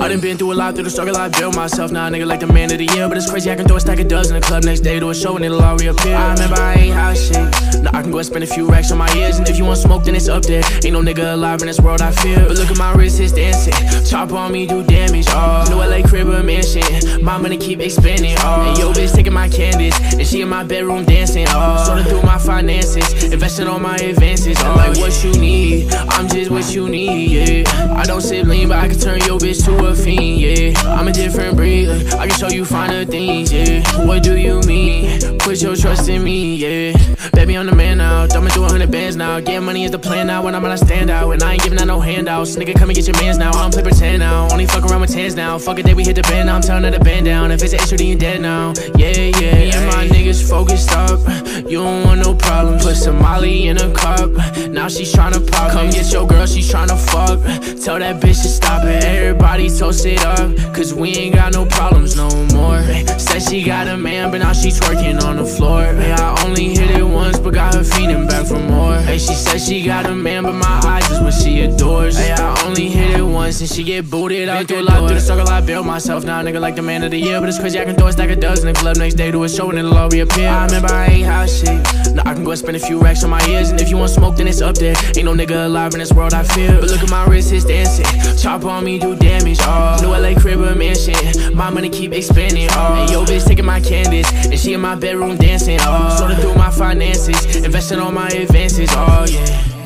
I done been through a lot through the struggle, I built myself. Now, nigga, like the man of the year. But it's crazy, I can throw a stack of dubs in the club next day to a show and it'll all reappear. I remember I ain't hot shit. Now I can go and spend a few racks on my ears. And if you want smoke, then it's up there. Ain't no nigga alive in this world, I feel. But look at my wrist, it's dancing. Chop on me, do damage. Oh, My money keep expanding. Oh, and yo, bitch taking my candies. And she in my bedroom dancing. Oh, sorting through my finances. Investing on my advances. I'm like, what you need? I'm just what you need, yeah. I don't sip lean, but I can turn your bitch to a fiend, yeah. I'm a different breed, uh, I can show you finer things, yeah. What do you mean? Put your trust in me, yeah. Baby, I'm the man now. Thumbing through a hundred bands now. Get money is the plan now. When I'm on, I stand out. And I ain't giving out no handouts. Nigga, come and get your mans now. I don't play pretend now. Only fuck around with tens now. Fuck a day, we hit the band now. I'm telling her to band down. If it's an issue, then you dead now. Yeah, yeah. Me and my niggas focused up. You don't want no problems. Put some Molly in a cup. Now she's tryna pop. Come get your girl, she's tryna fuck. Tell that bitch to stop it. Everybody toast it up. Cause we ain't got no problems no more. She got a man, but now she's twerking on the floor. Hey, I only hit it once, but got her feeding back for more. Hey, she said she got a man, but my eyes is what she adores. Hey, I only hit it once and she get booted out through a lot through the struggle. I built myself now, nigga, like the man of the year. But it's crazy, I can throw a stack of dubs in the club next day to a show and it'll all reappear. I remember I ain't hot shit. Now I can go and spend a few racks on my ears, and if you want smoke, then it's up there. Ain't no nigga alive in this world, I feel. But look at my wrist, it's dancing. Chop on me, do damage. Oh, new LA. My money keep expanding. Uh. Oh, and yo, bitch taking my candies, and she in my bedroom dancing. Oh, sorting through my finances, investing on my advances. Oh, yeah.